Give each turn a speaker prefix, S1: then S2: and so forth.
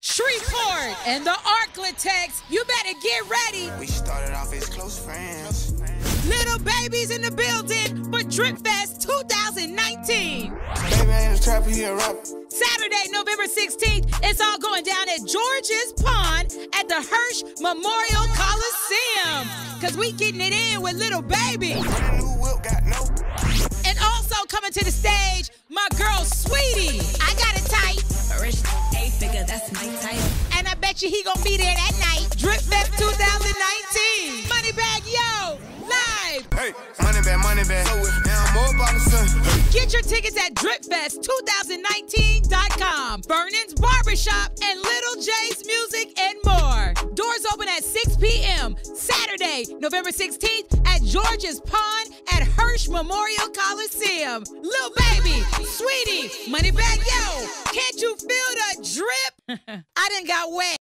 S1: Shreveport and the Arklatex. You better get ready.
S2: We started off as close friends.
S1: Lil Baby's in the building for Drip Fest 2019.
S2: Baby ain't a trapper, he a.
S1: Saturday, November 16th, it's all going down at George's Pond at the Hirsch Memorial Coliseum. Cause we getting it in with Lil Baby.
S3: Eight figure, that's my type.
S1: And I bet you he gonna be there that night. Drip Fest 2019. Moneybagg Yo, live.
S2: Hey, money bag, money back. Now I'm more about the sun.
S1: Get your tickets at DripFest2019.com. Vernon's Barbershop and Little J's Music and more. Doors open at 6 p.m. Saturday, November 16th at George's Pond at Hirsch Memorial Coliseum. Lil Baby, Saweetie, Moneybagg Yo, can't you feel the drip? I didn't got wet.